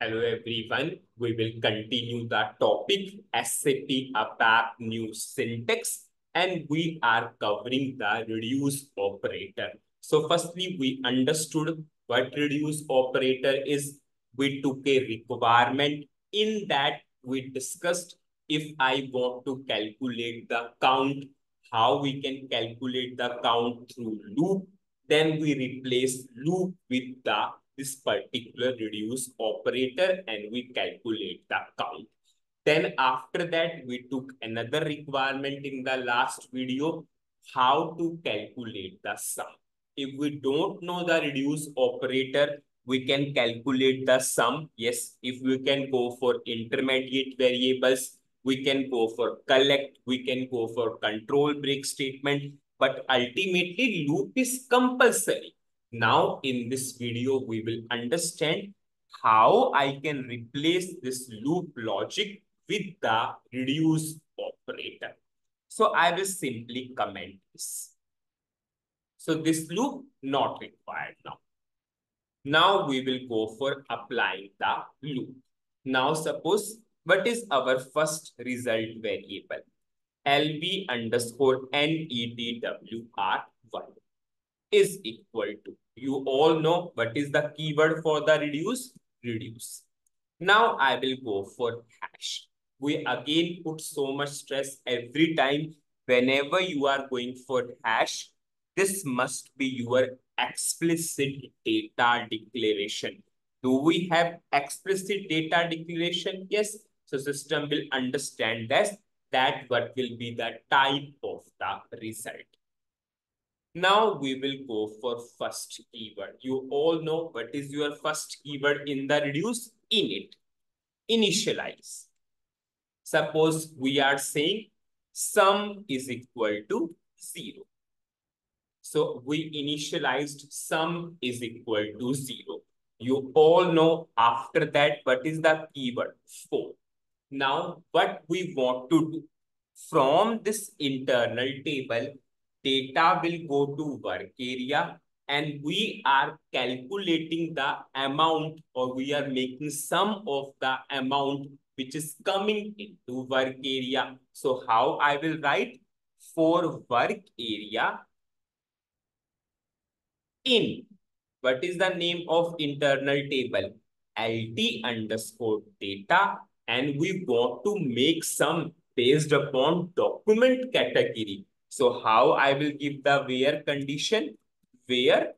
Hello everyone, we will continue the topic SAP ABAP new syntax and we are covering the reduce operator. So firstly, we understood what reduce operator is. We took a requirement in that we discussed if I want to calculate the count, how we can calculate the count through loop. Then we replace loop with the this particular reduce operator and we calculate the count. Then after that, we took another requirement in the last video, how to calculate the sum. If we don't know the reduce operator, we can calculate the sum. Yes, if we can go for intermediate variables, we can go for collect, we can go for control break statement, but ultimately loop is compulsory. Now, in this video, we will understand how I can replace this loop logic with the reduce operator. So I will simply comment this. So this loop not required now. Now we will go for applying the loop. Now suppose what is our first result variable? LV underscore NETWR1 is equal to you all know what is the keyword for the reduce? Reduce. Now I will go for hash. We again put so much stress every time whenever you are going for hash, this must be your explicit data declaration. Do we have explicit data declaration? Yes. So system will understand that, that what will be the type of the result. Now we will go for first keyword. You all know what is your first keyword in the reduce? Init. Initialize. Suppose we are saying sum is equal to 0. So we initialized sum is equal to 0. You all know after that what is the keyword? 4. Now what we want to do from this internal table data will go to work area and we are calculating the amount or we are making sum of the amount which is coming into work area. So how I will write? For work area in. What is the name of internal table? Lt underscore data. And we want to make sum based upon document category so how I will give the where condition? Where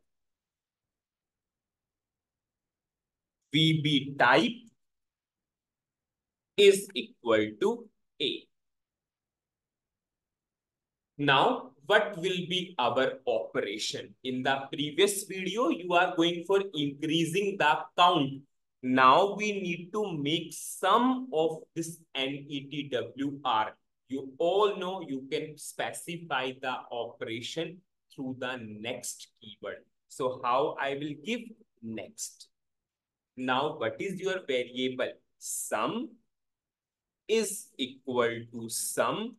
VB type is equal to A. Now, what will be our operation? In the previous video, you are going for increasing the count. Now we need to make sum of this NETWR you all know you can specify the operation through the next keyword. So how I will give next. Now, what is your variable? Sum is equal to sum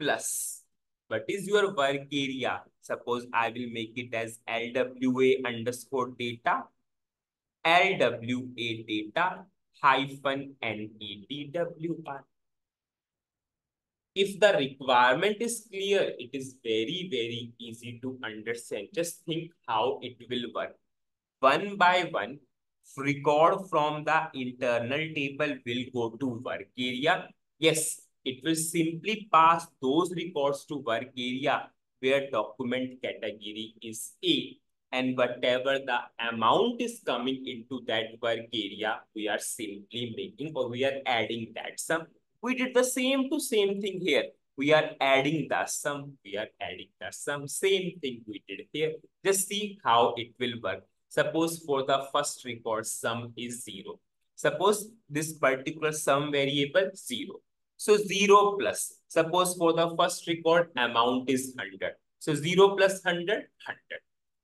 plus. What is your work area? Suppose I will make it as LWA underscore data, LWA data hyphen NETWR if the requirement is clear, it is very, very easy to understand. Just think how it will work. One by one, record from the internal table will go to work area. Yes, it will simply pass those records to work area where document category is A. And whatever the amount is coming into that work area, we are simply making or we are adding that sum we did the same to same thing here. We are adding the sum. We are adding the sum. Same thing we did here. Just see how it will work. Suppose for the first record, sum is 0. Suppose this particular sum variable 0. So 0 plus. Suppose for the first record, amount is 100. So 0 plus 100, 100.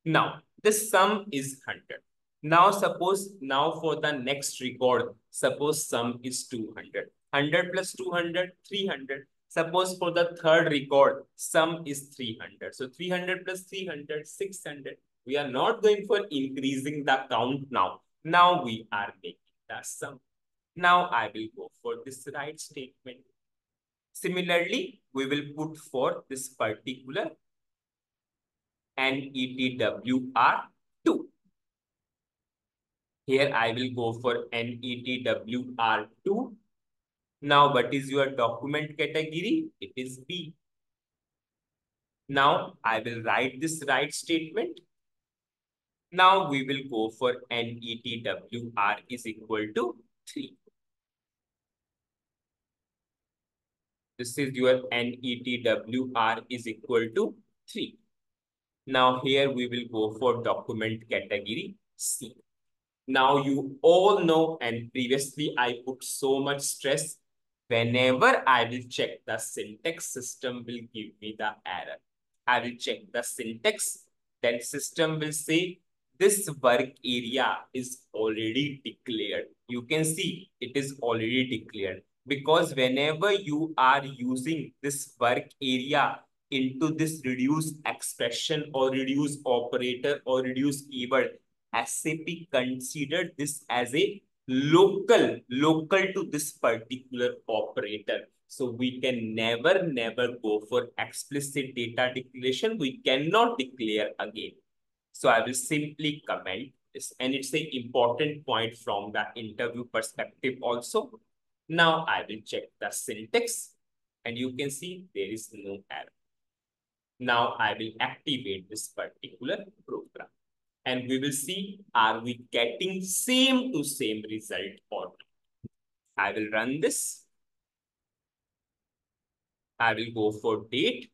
Now, this sum is 100. Now, suppose now for the next record, suppose sum is 200. 100 plus 200, 300. Suppose for the third record, sum is 300. So 300 plus 300, 600. We are not going for increasing the count now. Now we are making the sum. Now I will go for this write statement. Similarly, we will put for this particular NETWR2. Here I will go for NETWR2. Now, what is your document category? It is B. Now, I will write this write statement. Now, we will go for NETWR is equal to 3. This is your NETWR is equal to 3. Now, here we will go for document category C. Now, you all know and previously I put so much stress whenever I will check the syntax system will give me the error. I will check the syntax, then system will say this work area is already declared. You can see it is already declared because whenever you are using this work area into this reduce expression or reduce operator or reduce keyword, SAP considered this as a local, local to this particular operator. So we can never, never go for explicit data declaration. We cannot declare again. So I will simply comment this. And it's an important point from the interview perspective also. Now I will check the syntax and you can see there is no error. Now I will activate this particular program and we will see are we getting same to same result or not. I will run this I will go for date.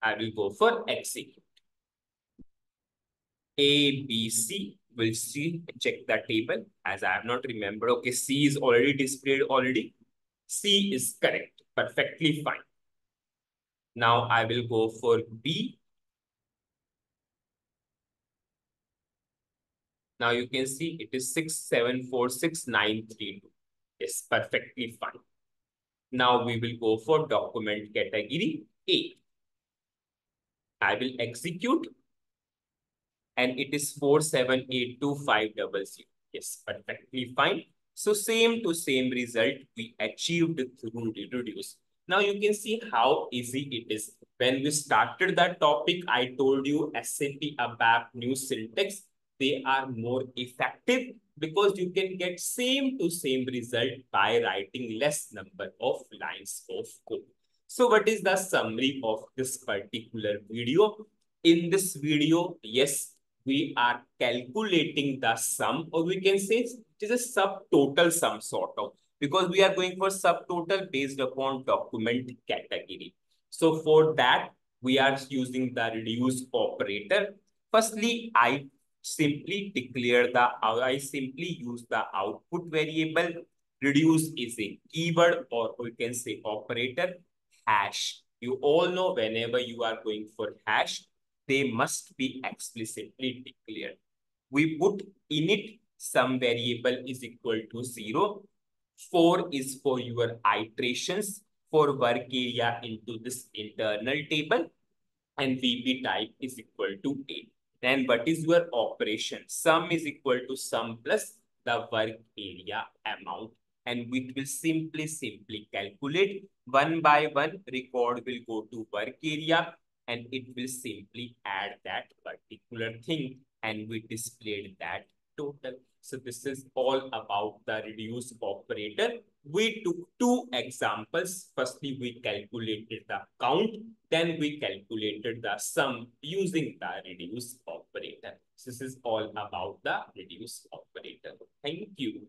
I will go for execute. A, B, C will see, check that table as I have not remembered. Okay, C is already displayed already. C is correct, perfectly fine. Now I will go for B. Now you can see it is 6746932. Yes, perfectly fine. Now we will go for document category A. I will execute and it is 4782500. Yes, perfectly fine. So same to same result we achieved through reduce. Now you can see how easy it is. When we started that topic, I told you SAP ABAP new syntax, they are more effective because you can get same to same result by writing less number of lines of code. So what is the summary of this particular video? In this video, yes, we are calculating the sum or we can say it is a subtotal sum sort of because we are going for subtotal based upon document category. So for that, we are using the reduce operator. Firstly, I simply declare the, I simply use the output variable. Reduce is a keyword or we can say operator hash. You all know whenever you are going for hash, they must be explicitly declared. We put init sum variable is equal to zero. Four is for your iterations for work area into this internal table and VB type is equal to eight. Then what is your operation? Sum is equal to sum plus the work area amount. And we will simply, simply calculate one by one record will go to work area and it will simply add that particular thing and we displayed that total. So this is all about the reduce operator. We took two examples. Firstly, we calculated the count. Then we calculated the sum using the reduce operator. So this is all about the reduce operator. Thank you.